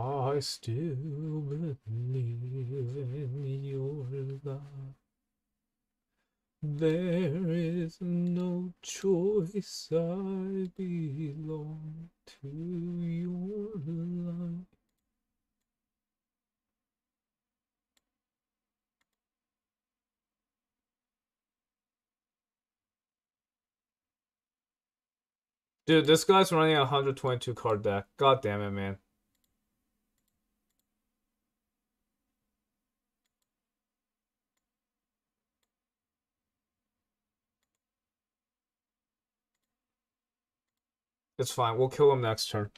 I still believe in your love. There is no choice, I belong to your life. Dude, this guy's running a 122 card deck. God damn it, man. It's fine. We'll kill him next turn.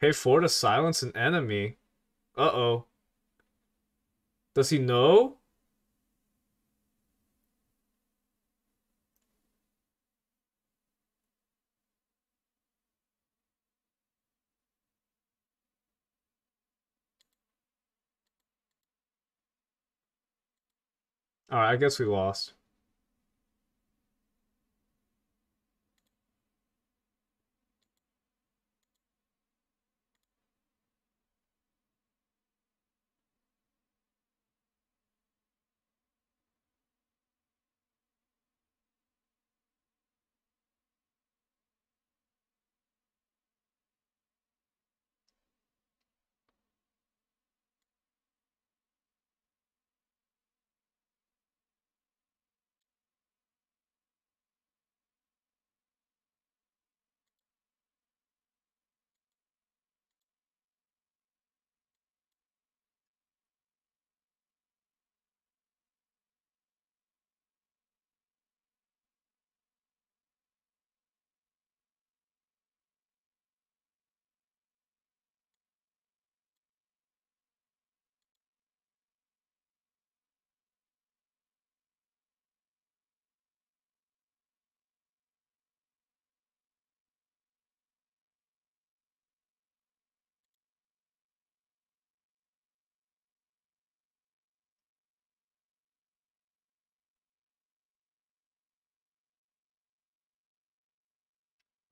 Pay four to silence an enemy. Uh-oh. Does he know? Alright, I guess we lost.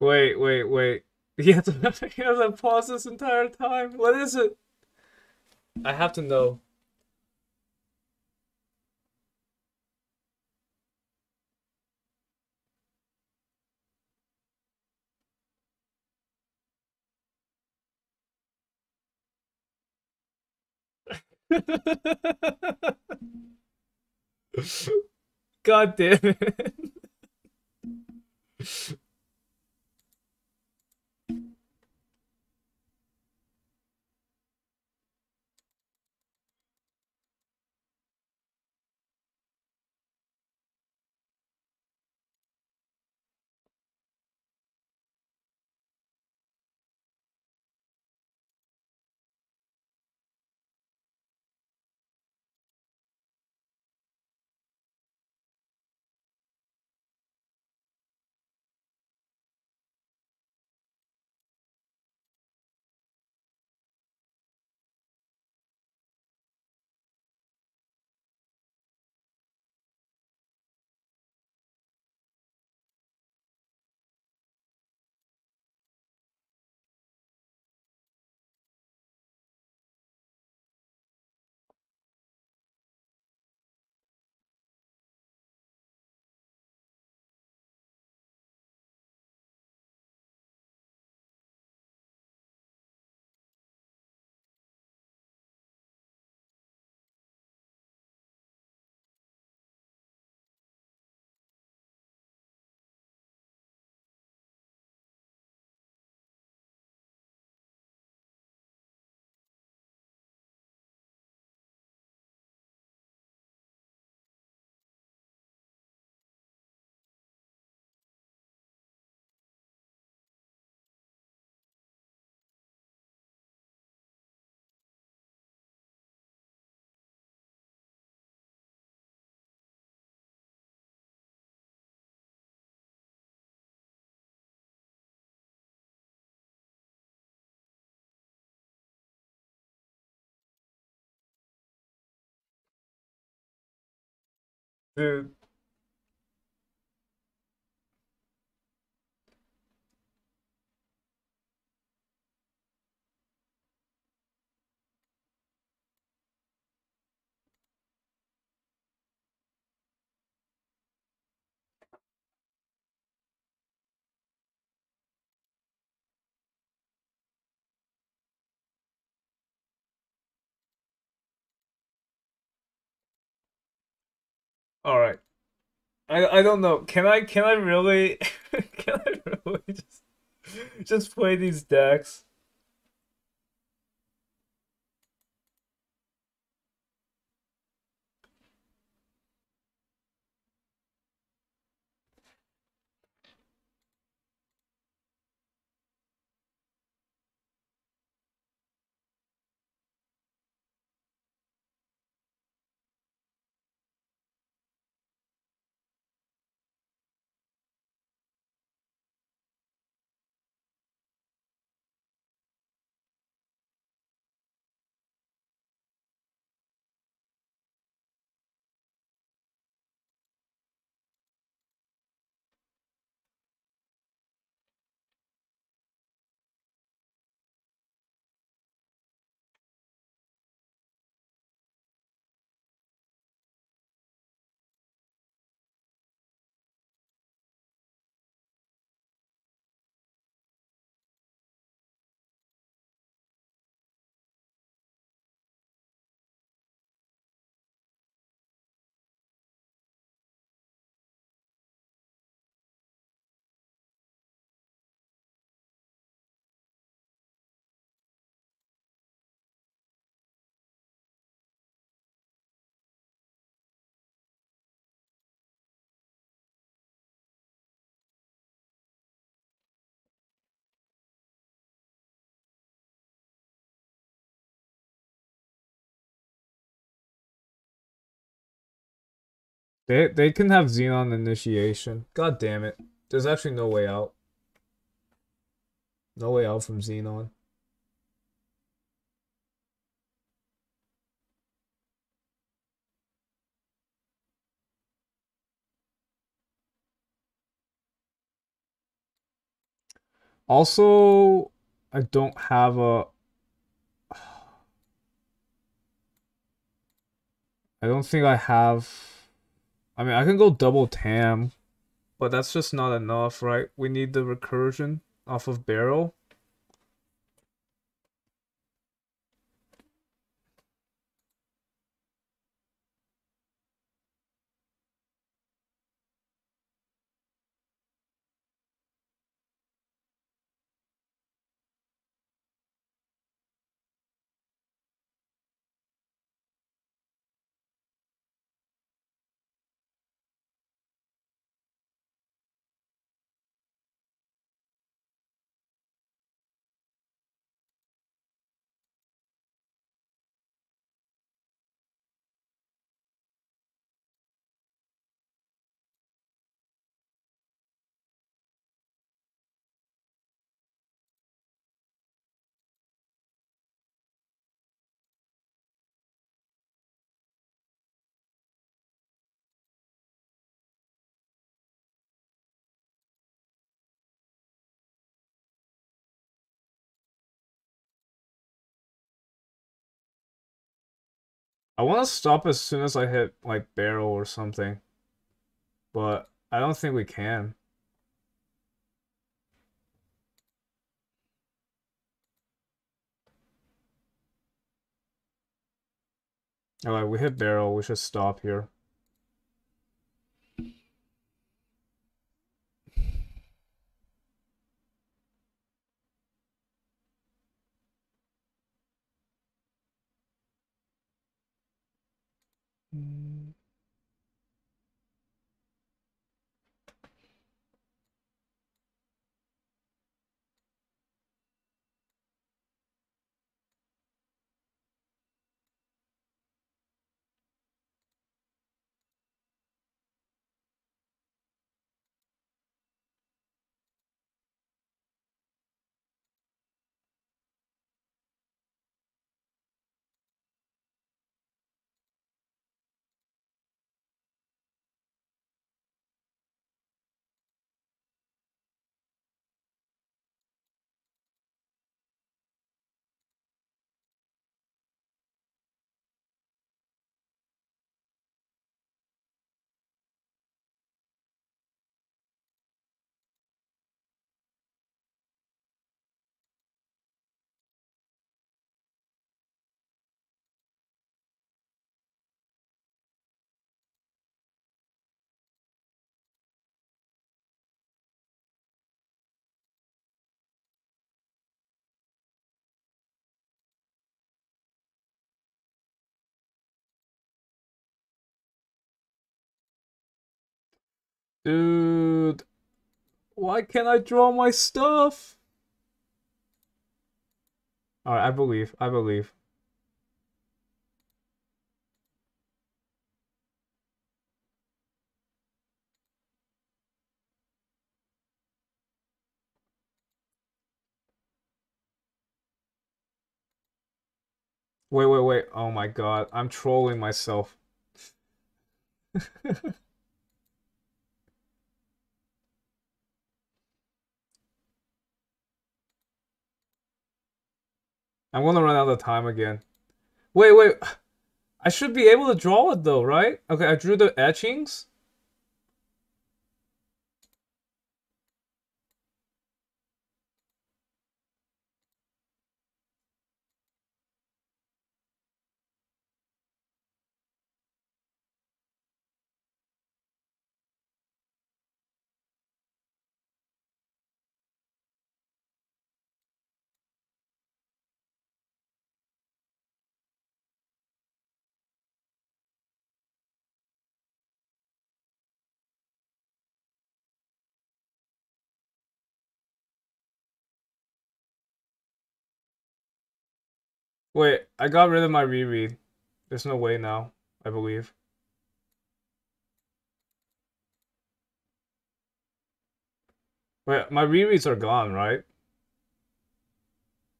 Wait, wait, wait. He has to, to pause this entire time. What is it? I have to know. God damn it. Dude. All right. I I don't know. Can I can I really can I really just just play these decks? They they can have Xenan initiation. God damn it. There's actually no way out. No way out from Xenan. Also, I don't have a I don't think I have I mean, I can go double tam, but that's just not enough, right? We need the recursion off of barrel. I want to stop as soon as I hit like barrel or something. But I don't think we can. Alright, we hit barrel, we should stop here. Dude, why can't I draw my stuff? Alright, I believe. I believe. Wait, wait, wait. Oh my god. I'm trolling myself. I'm gonna run out of time again. Wait, wait. I should be able to draw it though, right? Okay, I drew the etchings. Wait, I got rid of my reread. There's no way now, I believe. Wait, my rereads are gone, right?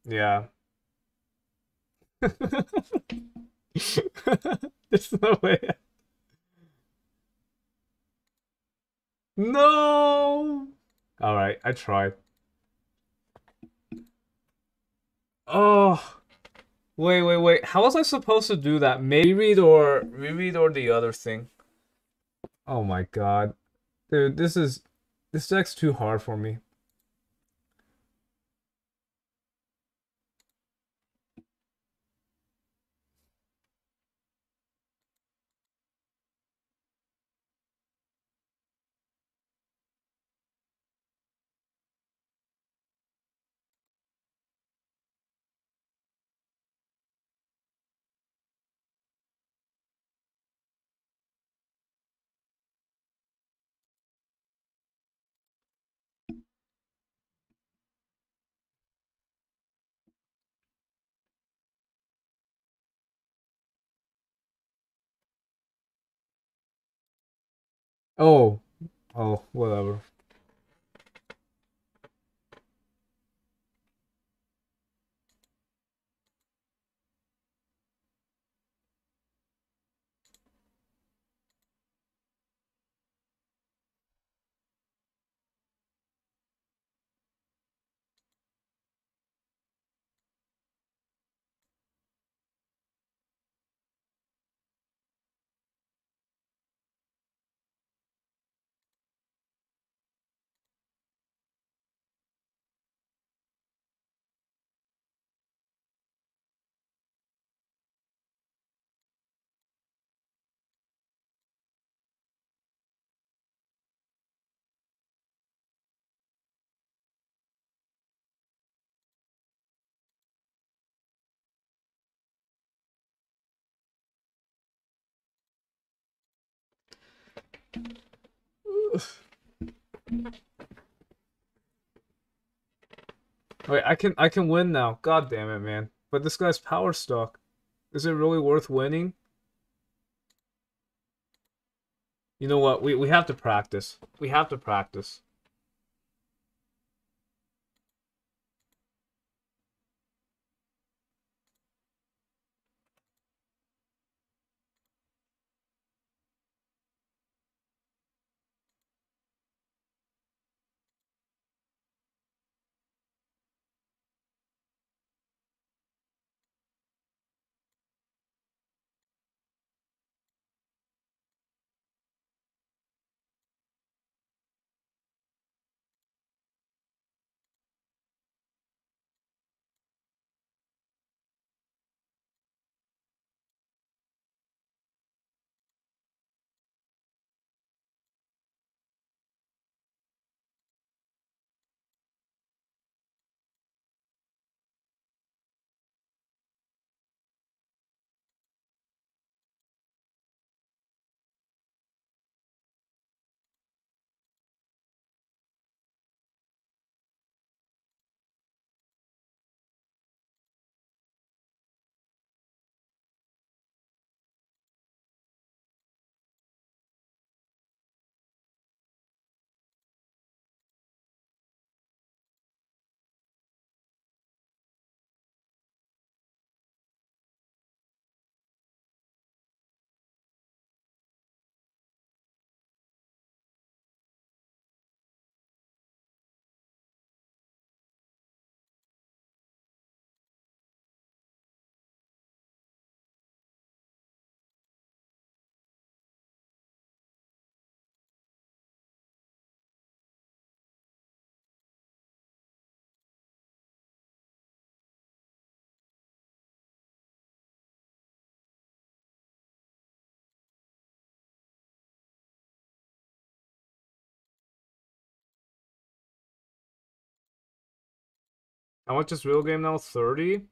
Yeah. There's no way. No! Alright, I tried. Oh. Wait, wait, wait. How was I supposed to do that? Maybe read or reread or the other thing? Oh my god. Dude, this is this deck's too hard for me. Oh. Oh, whatever. Wait, I can I can win now. God damn it, man. But this guy's power stock. Is it really worth winning? You know what? We we have to practice. We have to practice. How much is real game now? 30?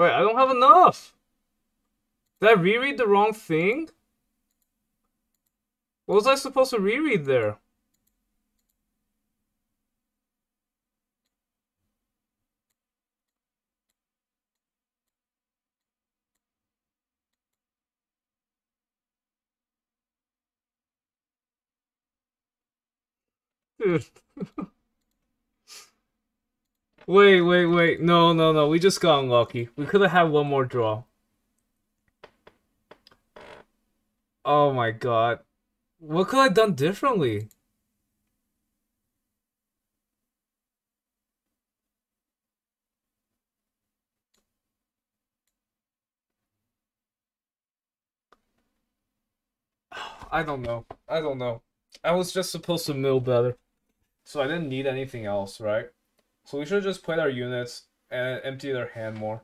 Right, I don't have enough. Did I reread the wrong thing? What was I supposed to reread there? Dude. wait, wait, wait. No, no, no. We just got unlucky. We could have had one more draw. Oh my god. What could I have done differently? I don't know. I don't know. I was just supposed to mill better. So I didn't need anything else, right? So we should just play our units and empty their hand more.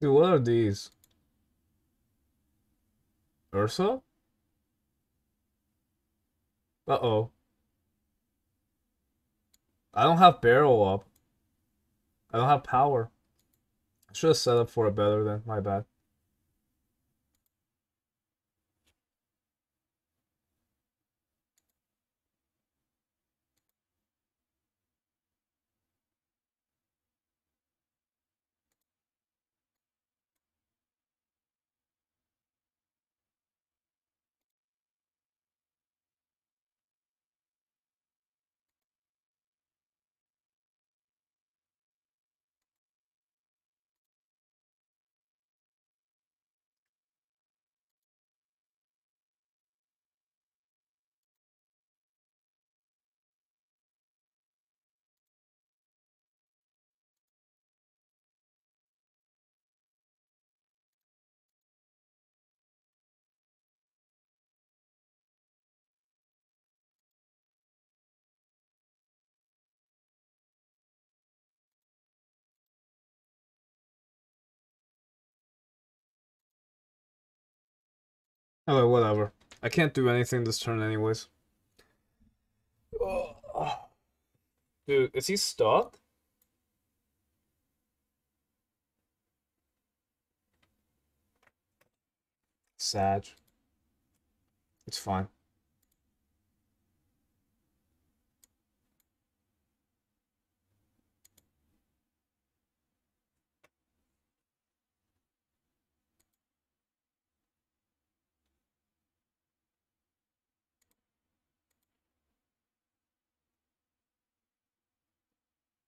Dude, what are these? Ursa? Uh-oh. I don't have barrel up. I don't have power. I should have set up for it better then. My bad. Oh, whatever. I can't do anything this turn anyways. Dude, is he stuck? Sad. It's fine.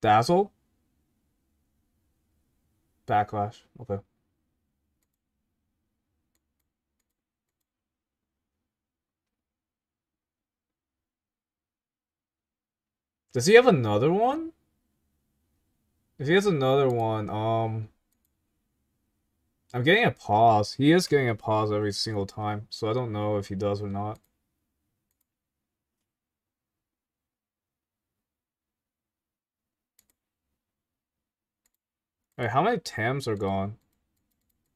Dazzle? Backlash. Okay. Does he have another one? If he has another one, um... I'm getting a pause. He is getting a pause every single time, so I don't know if he does or not. Wait, how many TAMs are gone?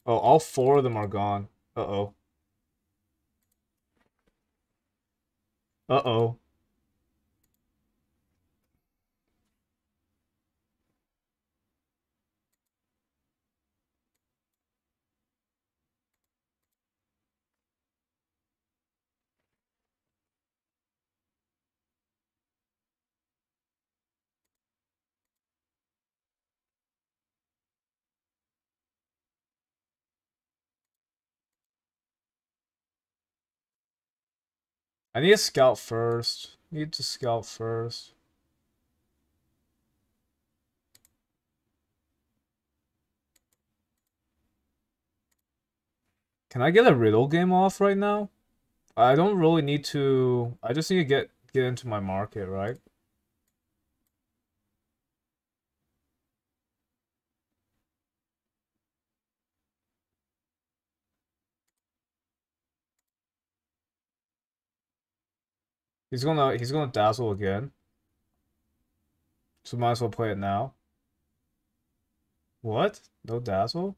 Oh, all four of them are gone. Uh-oh. Uh-oh. I need to scout first. Need to scout first. Can I get a riddle game off right now? I don't really need to... I just need to get, get into my market, right? He's gonna he's gonna dazzle again. So might as well play it now. What? No dazzle?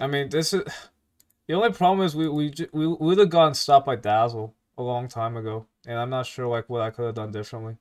I mean, this is the only problem is we we we would have gotten stopped by Dazzle a long time ago, and I'm not sure like what I could have done differently.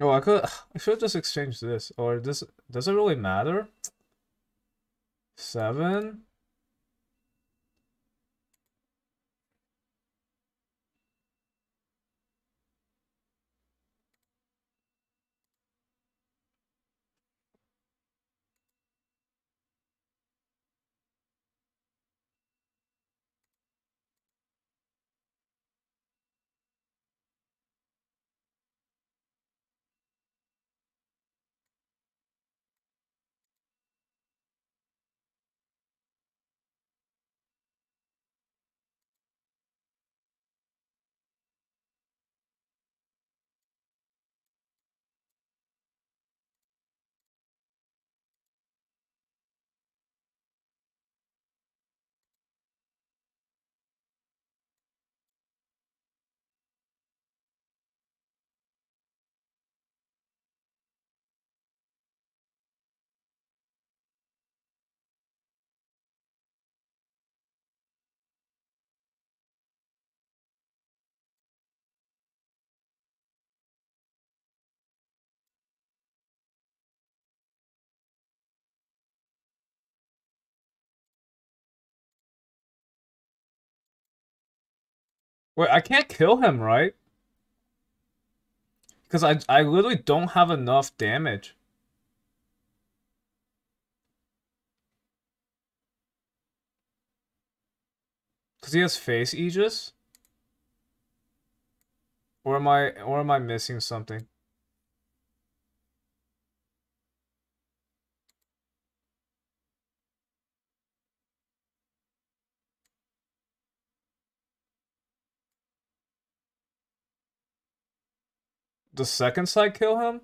Oh, I could I should just exchange this. Or this does it really matter? Seven? Wait, I can't kill him, right? Because I, I literally don't have enough damage. Because he has face Aegis? Or am I or am I missing something? The second sight kill him?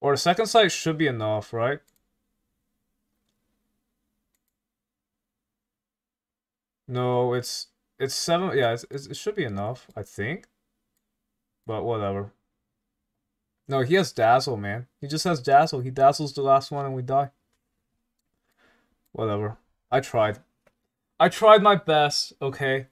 Or the second sight should be enough, right? No, it's it's seven. Yeah, it's, it's, it should be enough, I think. But whatever. No, he has dazzle, man. He just has dazzle. He dazzles the last one and we die. Whatever. I tried. I tried my best, okay?